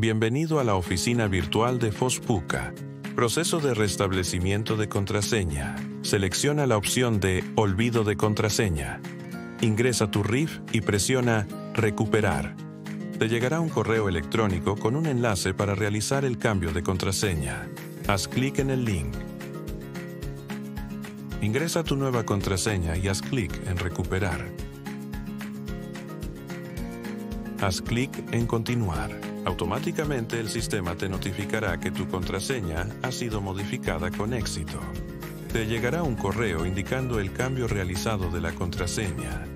Bienvenido a la oficina virtual de Fospuca. Proceso de restablecimiento de contraseña. Selecciona la opción de Olvido de contraseña. Ingresa tu RIF y presiona Recuperar. Te llegará un correo electrónico con un enlace para realizar el cambio de contraseña. Haz clic en el link. Ingresa tu nueva contraseña y haz clic en Recuperar. Haz clic en Continuar. Automáticamente el sistema te notificará que tu contraseña ha sido modificada con éxito. Te llegará un correo indicando el cambio realizado de la contraseña.